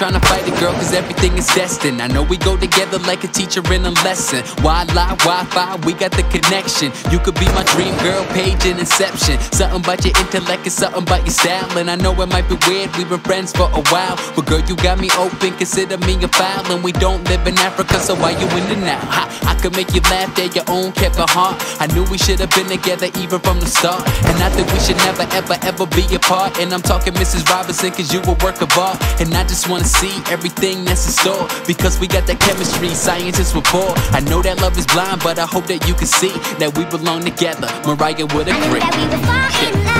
girl, cause everything is destined. I know we go together like a teacher in a lesson. Why lie, Wi Fi, we got the connection. You could be my dream girl, page in inception. Something about your intellect and something about your style. And I know it might be weird, we've been friends for a while. But girl, you got me open, consider me a foul. And we don't live in Africa, so why you in it now? Ha, I could make you laugh, they're your own, kept a heart. I knew we should have been together even from the start. And I think we should never, ever, ever be apart. And I'm talking Mrs. Robinson, cause you a work of art. And I just wanna see everything that's in store. Because we got that chemistry, scientists were report. I know that love is blind, but I hope that you can see that we belong together. Mariah would agree.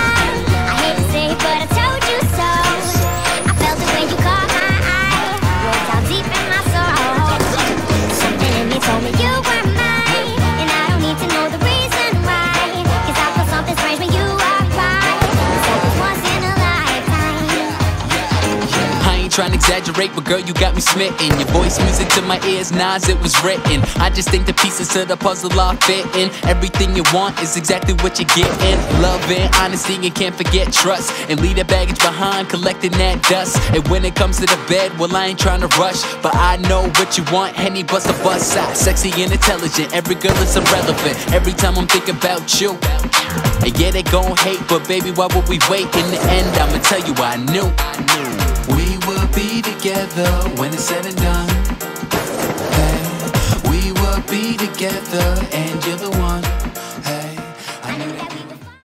Trying to exaggerate, but girl, you got me smitten. Your voice music to my ears, Nas, it was written. I just think the pieces to the puzzle are fitting. Everything you want is exactly what you're getting. Love and honesty, and can't forget trust. And leave that baggage behind, collecting that dust. And when it comes to the bed, well, I ain't trying to rush. But I know what you want, Henny bust a bust side. Sexy and intelligent, every girl is irrelevant. Every time I'm thinking about you. And yeah, they gon' hate, but baby, why would we wait? In the end, I'ma tell you I knew. I knew. We will be together when it's said and done. Hey, we will be together, and you're the one.